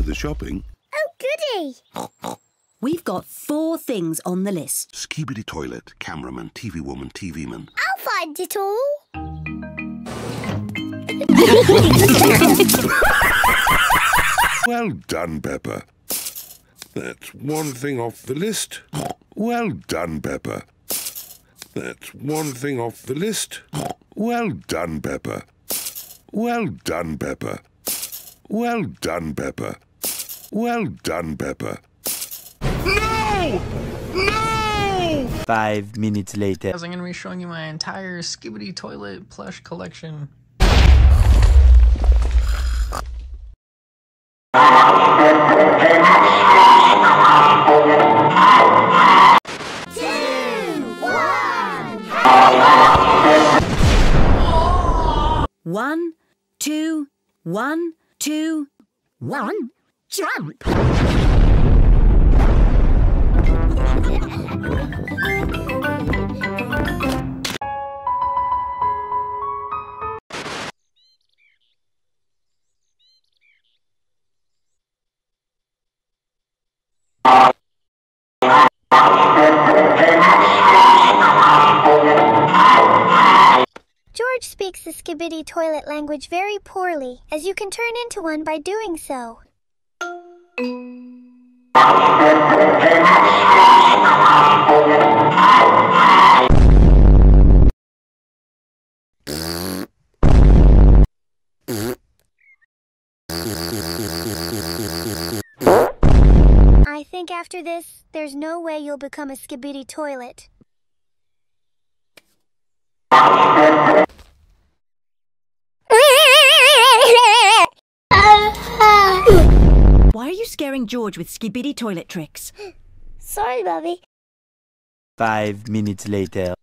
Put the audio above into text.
with the shopping. Oh, goody! We've got four things on the list. Skibidi toilet, cameraman, TV woman, TV man. I'll find it all. Well done, Peppa. That's one thing off the list. Well done, Peppa. That's one thing off the list. Well done, Peppa. Well done, Peppa. Well done, Peppa. Well done, Peppa. No! No! Five minutes later. I'm going to be showing you my entire Skibidi Toilet plush collection. One, two, one, two, one, jump! George speaks the Skibidi toilet language very poorly, as you can turn into one by doing so. I think after this, there's no way you'll become a Skibidi toilet. Are you scaring George with skibidi toilet tricks? Sorry, Bobby. Five minutes later.